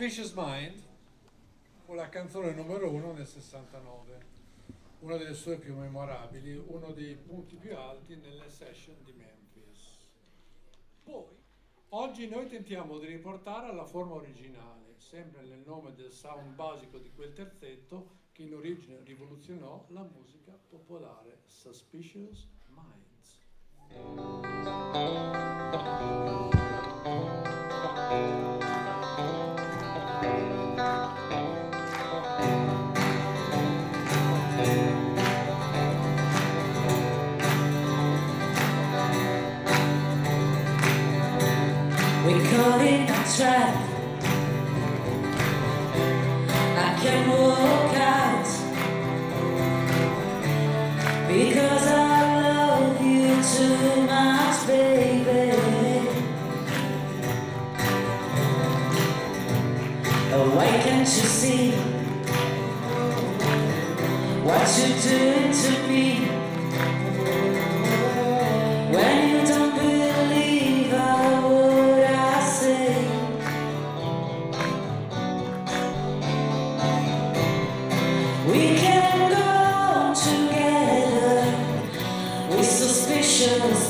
Suspicious Mind fu la canzone numero uno nel 69, una delle sue più memorabili, uno dei punti più alti nelle session di Memphis. Poi, oggi noi tentiamo di riportare alla forma originale, sempre nel nome del sound basico di quel terzetto che in origine rivoluzionò la musica popolare, Suspicious Minds. We caught in a trap. I can walk out because I love you too much, baby. Oh, why can't you see what you're doing to me? Suspicious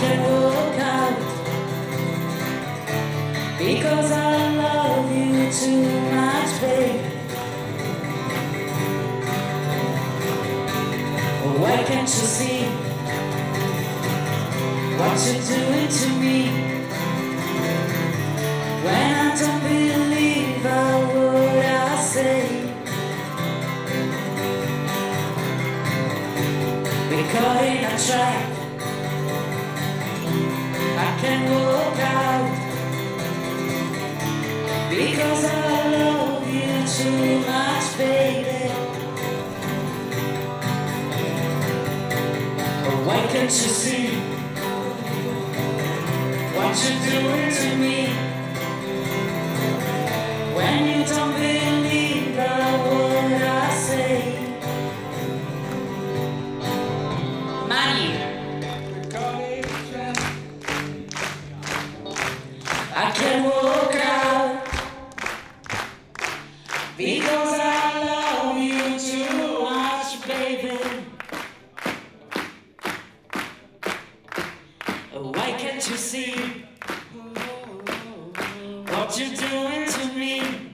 can walk out because I love you too much, babe. Why can't you see what you're doing to me? When I don't believe a word I say. We caught in a trap. Because I love you too much, baby. Can't you see what you're doing to me? When you because I love you too much, baby. Why can't you see what you're doing to me?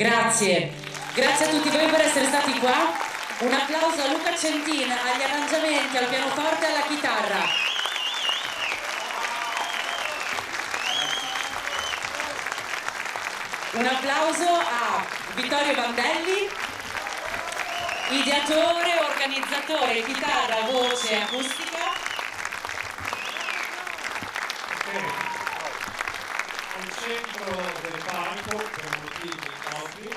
Grazie, grazie a tutti voi per essere stati qua. Un applauso a Luca Centina, agli arrangiamenti, al pianoforte e alla chitarra. Un applauso a Vittorio Vandelli ideatore, organizzatore, chitarra, voce, acustica. Ok. Al centro del palco, per motivi ovvi,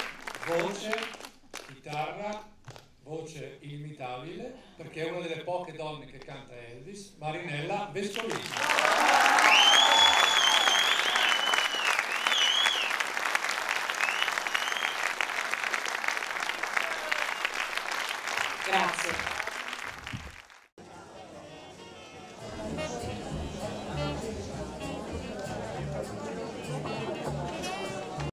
voce, chitarra, voce inimitabile, perché è una delle poche donne che canta Elvis, Marinella Vescolini. Grazie.